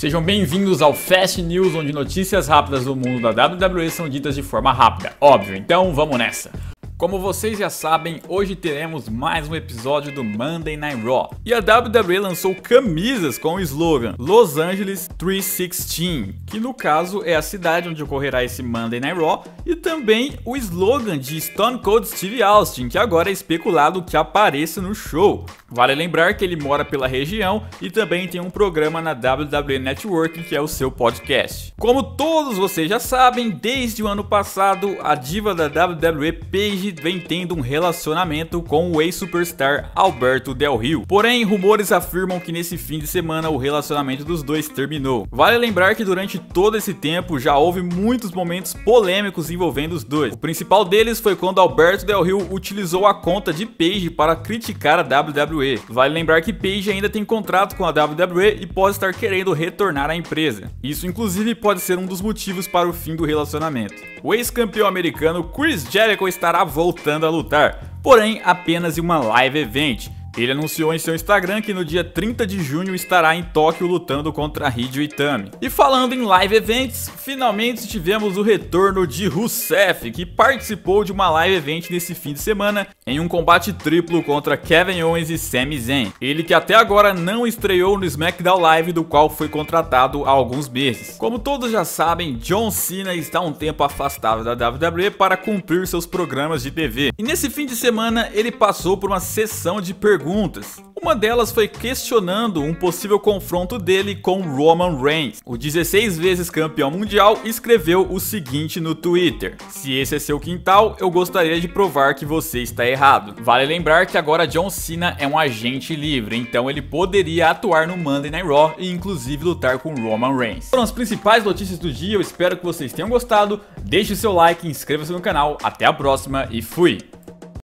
Sejam bem-vindos ao Fast News, onde notícias rápidas do mundo da WWE são ditas de forma rápida. Óbvio, então vamos nessa. Como vocês já sabem, hoje teremos mais um episódio do Monday Night Raw. E a WWE lançou camisas com o slogan Los Angeles 316, que no caso é a cidade onde ocorrerá esse Monday Night Raw, e também o slogan de Stone Cold Steve Austin, que agora é especulado que apareça no show. Vale lembrar que ele mora pela região e também tem um programa na WWE Network, que é o seu podcast. Como todos vocês já sabem, desde o ano passado, a diva da WWE Paige vem tendo um relacionamento com o ex-superstar Alberto Del Rio. Porém, rumores afirmam que nesse fim de semana o relacionamento dos dois terminou. Vale lembrar que durante todo esse tempo já houve muitos momentos polêmicos envolvendo os dois. O principal deles foi quando Alberto Del Rio utilizou a conta de Paige para criticar a WWE. Vale lembrar que Paige ainda tem contrato com a WWE e pode estar querendo retornar à empresa. Isso inclusive pode ser um dos motivos para o fim do relacionamento. O ex-campeão americano Chris Jericho estará voltando a lutar, porém apenas em uma live event. Ele anunciou em seu Instagram que no dia 30 de junho estará em Tóquio lutando contra Hideo Itami. E falando em live events, finalmente tivemos o retorno de Rusev, que participou de uma live event nesse fim de semana em um combate triplo contra Kevin Owens e Sami Zayn. Ele que até agora não estreou no SmackDown Live, do qual foi contratado há alguns meses. Como todos já sabem, John Cena está um tempo afastado da WWE para cumprir seus programas de TV. E nesse fim de semana ele passou por uma sessão de perguntas perguntas. Uma delas foi questionando um possível confronto dele com Roman Reigns. O 16 vezes campeão mundial escreveu o seguinte no Twitter: Se esse é seu quintal, eu gostaria de provar que você está errado. Vale lembrar que agora John Cena é um agente livre, então ele poderia atuar no Monday Night Raw e inclusive lutar com Roman Reigns. Foram as principais notícias do dia, eu espero que vocês tenham gostado. Deixe seu like, inscreva-se no canal. Até a próxima e fui!